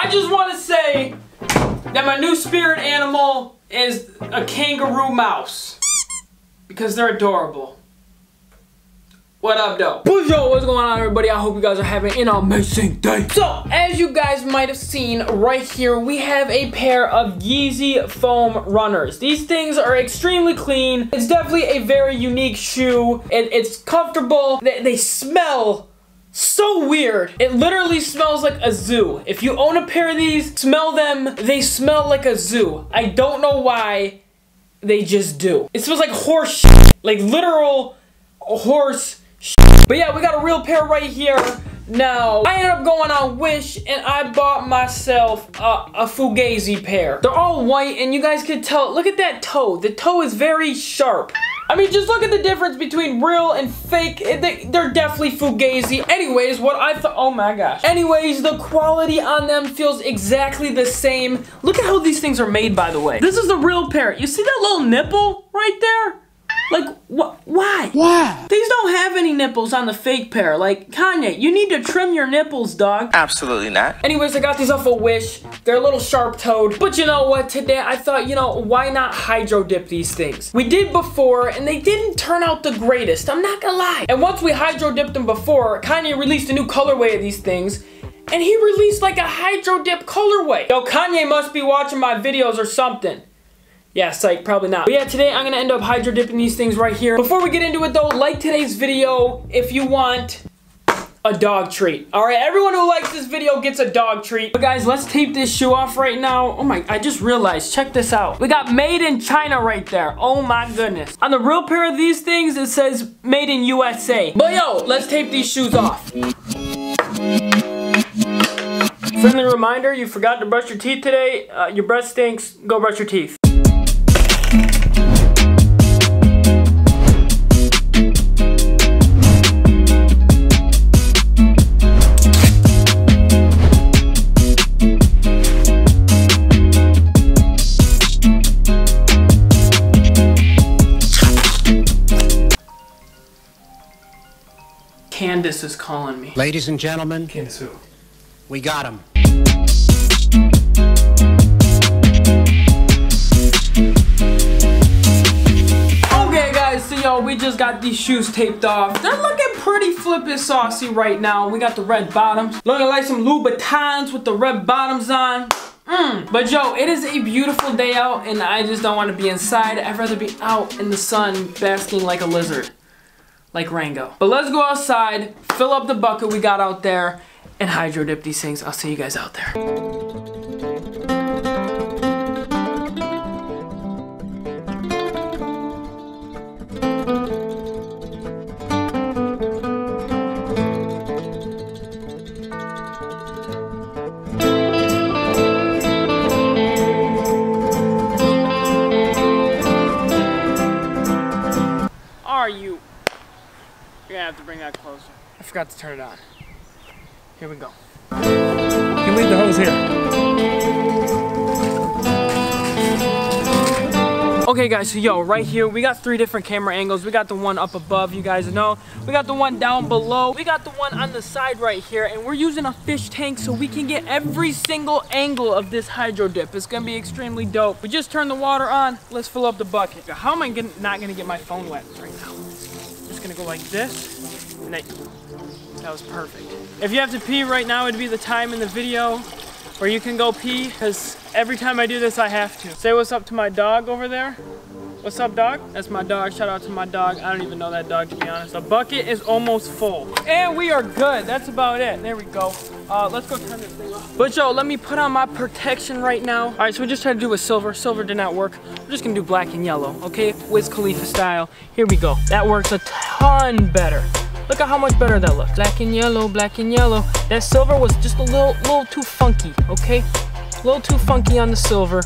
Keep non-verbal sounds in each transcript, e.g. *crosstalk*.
I just want to say that my new spirit animal is a kangaroo mouse. Because they're adorable. What up, though? Yo, what's going on, everybody? I hope you guys are having an amazing day. So, as you guys might have seen right here, we have a pair of Yeezy foam runners. These things are extremely clean. It's definitely a very unique shoe. It, it's comfortable. They, they smell so weird. It literally smells like a zoo. If you own a pair of these, smell them. They smell like a zoo. I don't know why. They just do. It smells like horse shit. Like literal horse shit. but yeah, we got a real pair right here. Now, I ended up going on Wish and I bought myself a, a Fugazi pair. They're all white and you guys can tell, look at that toe. The toe is very sharp. I mean, just look at the difference between real and fake. They're definitely Fugazi. Anyways, what I thought, oh my gosh. Anyways, the quality on them feels exactly the same. Look at how these things are made, by the way. This is the real pair. You see that little nipple right there? Like, what? Why? Why? These don't have any nipples on the fake pair. Like, Kanye, you need to trim your nipples, dog. Absolutely not. Anyways, I got these off a of Wish. They're a little sharp-toed. But you know what? Today, I thought, you know, why not hydro dip these things? We did before, and they didn't turn out the greatest. I'm not gonna lie. And once we hydro dipped them before, Kanye released a new colorway of these things, and he released like a hydro dip colorway. Yo, Kanye must be watching my videos or something. Yeah, psych, probably not. But yeah, today I'm gonna end up hydro dipping these things right here. Before we get into it though, like today's video if you want a dog treat. All right, everyone who likes this video gets a dog treat. But guys, let's tape this shoe off right now. Oh my, I just realized, check this out. We got made in China right there. Oh my goodness. On the real pair of these things, it says made in USA. But yo, let's tape these shoes off. Friendly reminder, you forgot to brush your teeth today. Uh, your breath stinks, go brush your teeth. Is calling me. Ladies and gentlemen. We got him. Okay guys, so yo, we just got these shoes taped off. They're looking pretty flippin' saucy right now. We got the red bottoms. Looking like some Louboutins with the red bottoms on. Mm. But yo, it is a beautiful day out and I just don't want to be inside. I'd rather be out in the sun basking like a lizard like Rango. But let's go outside, fill up the bucket we got out there, and hydro dip these things. I'll see you guys out there. Forgot to turn it on. Here we go. You can leave the hose here. Okay guys, so yo, right here, we got three different camera angles. We got the one up above, you guys know. We got the one down below. We got the one on the side right here, and we're using a fish tank so we can get every single angle of this hydro dip. It's gonna be extremely dope. We just turned the water on. Let's fill up the bucket. How am I gonna, not gonna get my phone wet right now? just gonna go like this, and that, that was perfect. If you have to pee right now, it'd be the time in the video where you can go pee, because every time I do this, I have to. Say what's up to my dog over there. What's up, dog? That's my dog. Shout out to my dog. I don't even know that dog, to be honest. The bucket is almost full. And we are good. That's about it. There we go. Uh, let's go turn this thing off. But yo, let me put on my protection right now. All right, so we just tried to do a silver. Silver did not work. We're just gonna do black and yellow, okay? Wiz Khalifa style. Here we go. That works a ton better. Look at how much better that looks. Black and yellow, black and yellow. That silver was just a little, little too funky, okay? A little too funky on the silver.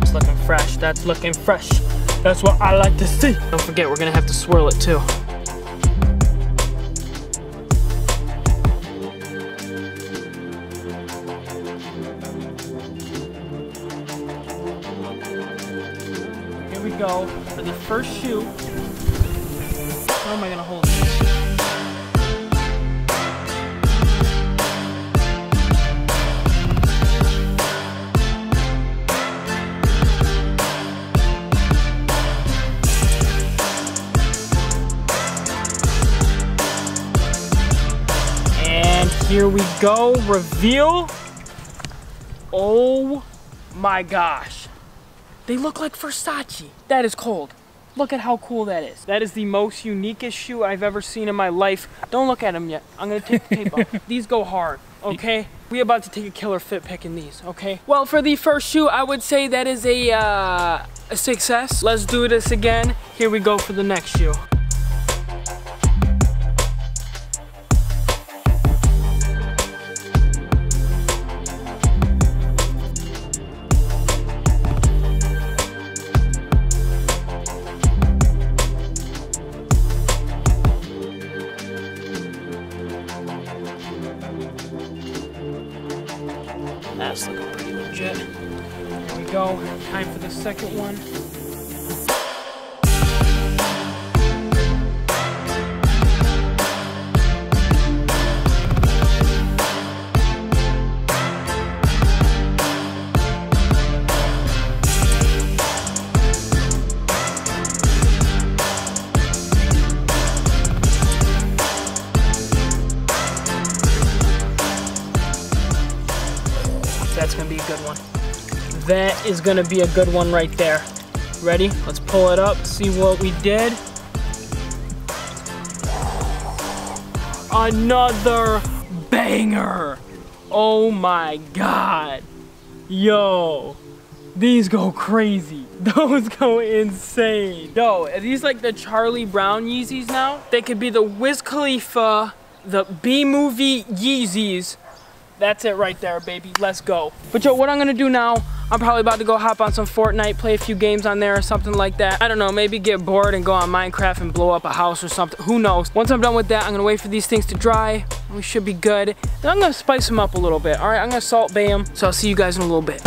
It's looking fresh. That's looking fresh. That's what I like to see. Don't forget, we're gonna have to swirl it too. for the first shoe, How am I gonna hold this? Here we go, reveal. Oh my gosh. They look like Versace. That is cold. Look at how cool that is. That is the most uniquest shoe I've ever seen in my life. Don't look at them yet. I'm gonna take the tape off. *laughs* These go hard, okay? We about to take a killer fit pick in these, okay? Well, for the first shoe, I would say that is a, uh, a success. Let's do this again. Here we go for the next shoe. That's looking pretty legit. Here we go. Time for the second one. That's gonna be a good one. That is gonna be a good one right there. Ready? Let's pull it up, see what we did. Another banger. Oh my God. Yo, these go crazy. *laughs* Those go insane. Yo, are these like the Charlie Brown Yeezys now? They could be the Wiz Khalifa, the B-movie Yeezys, that's it right there, baby. Let's go. But yo, what I'm gonna do now, I'm probably about to go hop on some Fortnite, play a few games on there or something like that. I don't know, maybe get bored and go on Minecraft and blow up a house or something. Who knows? Once I'm done with that, I'm gonna wait for these things to dry. We should be good. Then I'm gonna spice them up a little bit. All right, I'm gonna Salt Bae them. So I'll see you guys in a little bit.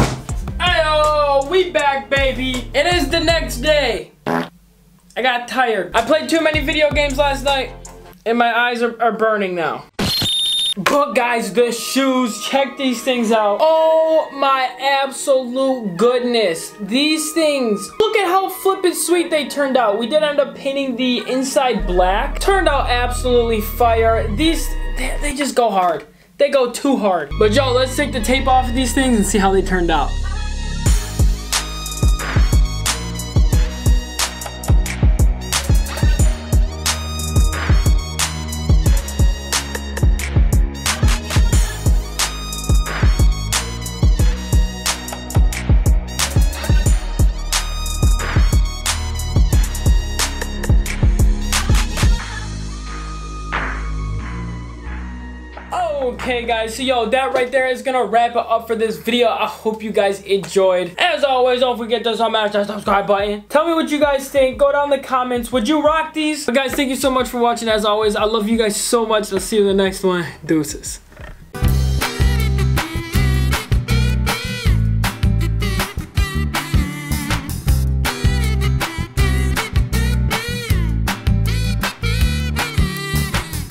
Ayo, we back, baby. It is the next day. I got tired. I played too many video games last night and my eyes are, are burning now. But guys, the shoes, check these things out. Oh my absolute goodness. These things, look at how flippin' sweet they turned out. We did end up painting the inside black. Turned out absolutely fire. These, they, they just go hard. They go too hard. But yo, let's take the tape off of these things and see how they turned out. Okay guys, so yo, that right there is gonna wrap it up for this video. I hope you guys enjoyed. As always, don't forget to smash that subscribe button. Tell me what you guys think. Go down in the comments. Would you rock these? But guys, thank you so much for watching as always. I love you guys so much. I'll see you in the next one. Deuces.